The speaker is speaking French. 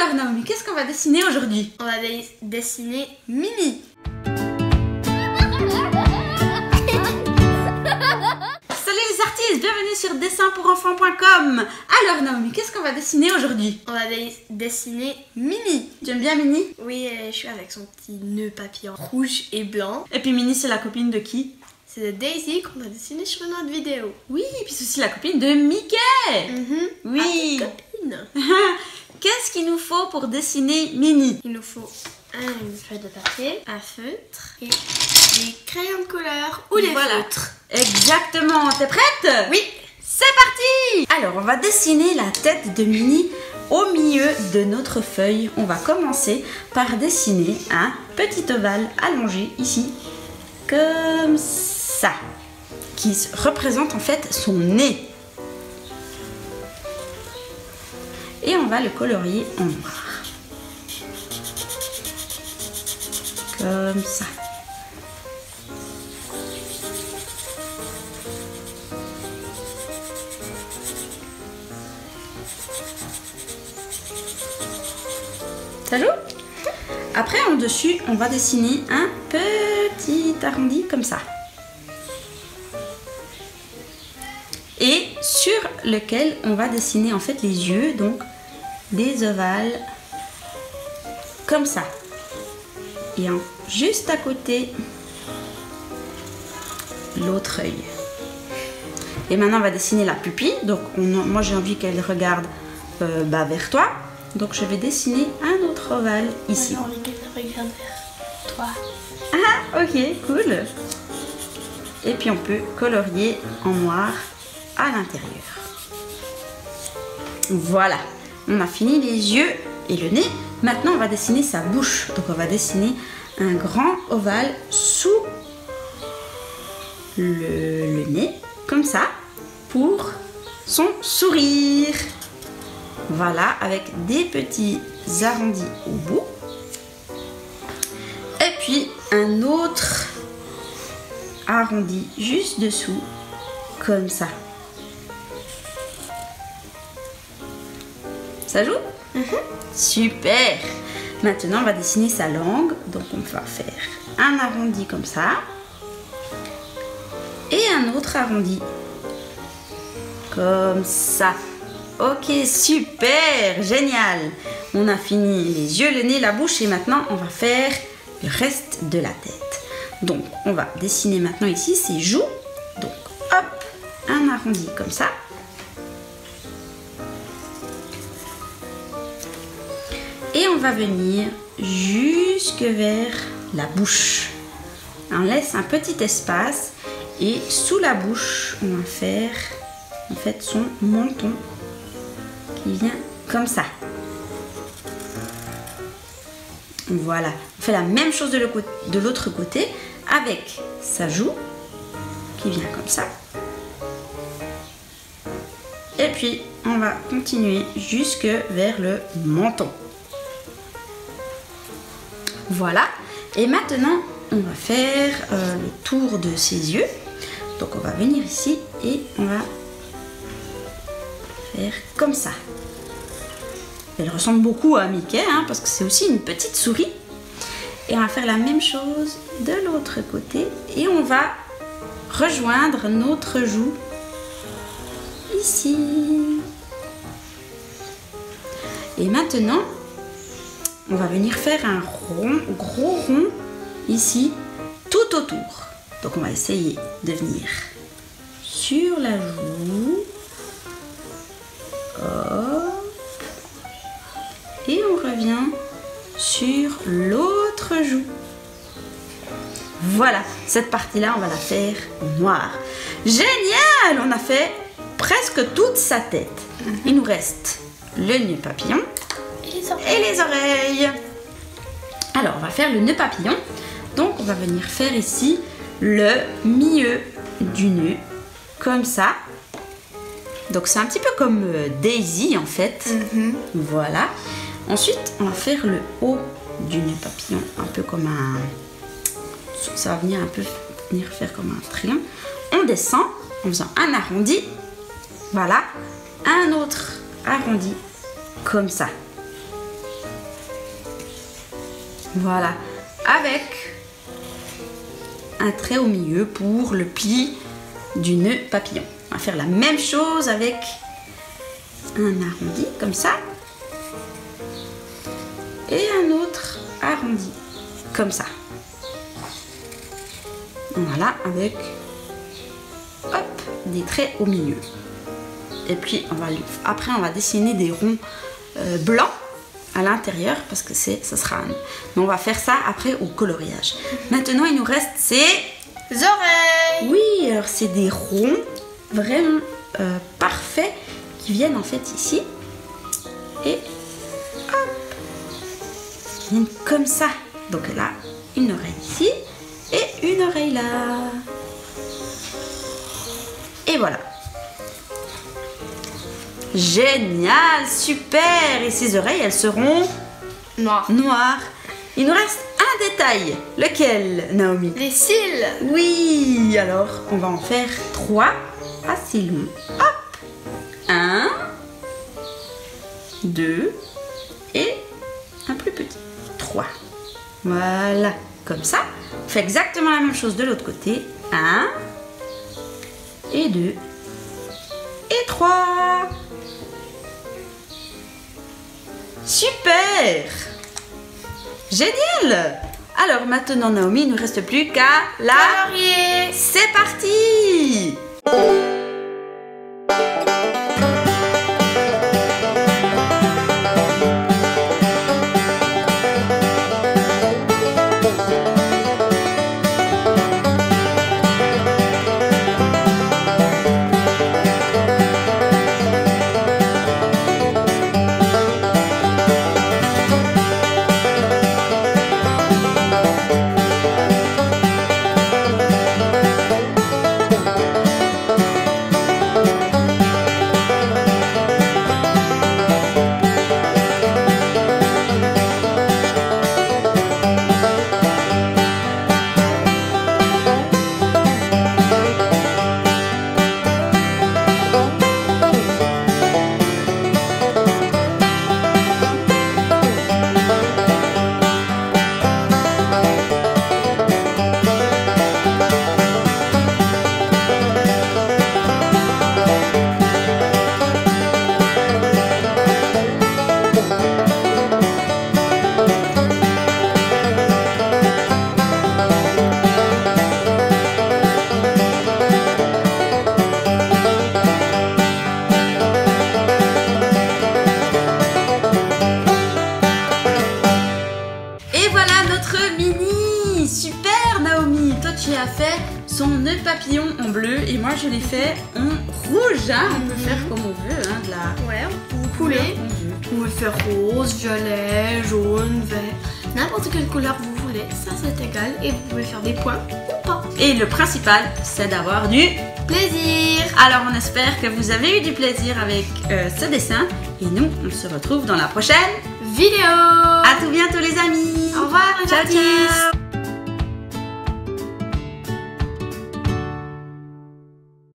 Alors Naomi, qu'est-ce qu'on va dessiner aujourd'hui? On va dessiner Mini. Salut les artistes, bienvenue sur dessinpourenfants.com Alors Naomi, qu'est-ce qu'on va dessiner aujourd'hui? On va dessiner Mini. Tu aimes bien Mini Oui, je suis avec son petit nœud papillon rouge et blanc. Et puis Mini, c'est la copine de qui? C'est de Daisy qu'on a dessiné sur une autre vidéo. Oui, et puis c'est aussi la copine de Mickey Mhm. Oui Ah, copine. Qu'est-ce qu'il nous faut pour dessiner Mini Il nous faut une feuille de papier, un feutre et des crayons de couleur ou des Voilà. feutres. Exactement, t'es prête? Oui. C'est parti Alors, on va dessiner la tête de Mini au milieu de notre feuille. On va commencer par dessiner un petit ovale allongé ici, comme ça, qui représente en fait son nez. Et on va le colorier en noir. Comme ça. Ça joue Après, en dessus, on va dessiner un petit arrondi comme ça. Et sur lequel on va dessiner en fait les yeux, donc des ovales comme ça. Et en- juste à côté, l'autre œil. Et maintenant, on va dessiner la pupille. Donc, on- moi, j'ai envie qu'elle regarde euh, bah, vers toi. Donc, je vais dessiner un autre ovale ici. J'ai envie qu'elle regarde vers toi. Ah, ok, cool. Et puis, on peut colorier en noir à l'intérieur. Voilà, on a fini les yeux et le nez. Maintenant, on va dessiner sa bouche. Donc, on va dessiner un grand ovale sous le, nez, comme ça, pour son sourire. Voilà, avec des petits arrondis au bout. Et puis un autre arrondi juste dessous, comme ça. Ça joue Super Maintenant, on va dessiner sa langue. Donc, on va faire un arrondi comme ça. Et un autre arrondi. Comme ça. Ok, super Génial On a fini les yeux, le nez, la bouche. Et maintenant, on va faire le reste de la tête. Donc, on va dessiner maintenant ici ses joues. Donc, hop, un arrondi comme ça. Va venir jusque vers la bouche. On laisse un petit espace et sous la bouche, on va faire en fait son menton qui vient comme ça. Voilà, on fait la même chose de l'autre côté avec sa joue qui vient comme ça. Et puis on va continuer jusque vers le menton. Voilà. Et maintenant, on va faire euh, le tour de ses yeux. Donc on va venir ici et on va faire comme ça. Elle ressemble beaucoup à Mickey hein, parce que c'est aussi une petite souris. Et on va faire la même chose de l'autre côté et on va rejoindre notre joue ici. Et maintenant, on va venir faire un rond, gros rond ici, tout autour. Donc on va essayer de venir sur la joue. Hop. Et on revient sur l'autre joue. Voilà, cette partie-là, on va la faire noire. Génial On a fait presque toute sa tête. Il nous reste le nœud papillon Et les oreilles. Alors, on va faire le nœud papillon. Donc, on va venir faire ici le milieu du nœud, comme ça. Donc, c'est un petit peu comme euh, Daisy en fait. Voilà. Ensuite, on va faire le haut du nœud papillon, un peu comme un. Ça va venir un peu venir faire comme un triangle. On descend en faisant un arrondi. Voilà. Un autre arrondi, comme ça. Voilà. Avec un trait au milieu pour le pli du nœud papillon. On va faire la même chose avec un arrondi comme ça. Et un autre arrondi comme ça. Voilà, avec hop, des traits au milieu. Et puis on va après on va dessiner des ronds euh, blancs à l'intérieur parce que c'est ça sera un. Mais on va faire ça après au coloriage. Maintenant il nous reste ces Oreilles oui, alors c'est des ronds vraiment euh, parfaits qui viennent en fait ici. Et hop, ils viennent comme ça. Donc là, une oreille ici et une oreille là. Et voilà. Génial, super. Et ces oreilles, elles seront Noir. noires. Il nous reste un détail. Lequel, Naomi? Les cils oui, alors on va en faire trois assez longs. Hop Un, deux et un plus petit. Trois. Voilà, comme ça. On fait exactement la même chose de l'autre côté. Un et deux et trois. Super. Génial. Alors maintenant Naomi, il ne nous reste plus qu'à la... C'est parti son nœud papillon en bleu et moi je l'ai fait en rouge. hein. On peut faire comme on veut, hein, de la Ouais, couleur qu'on veut. Vous pouvez faire rose, violet, jaune, vert, n'importe quelle couleur vous voulez, ça c'est égal. Et vous pouvez faire des points ou pas. Et le principal, c'est d'avoir du Plaisir Alors on espère que vous avez eu du plaisir avec euh, ce dessin et nous on se retrouve dans la prochaine. Vidéo À tout bientôt les amis. Au revoir Ciao ciao.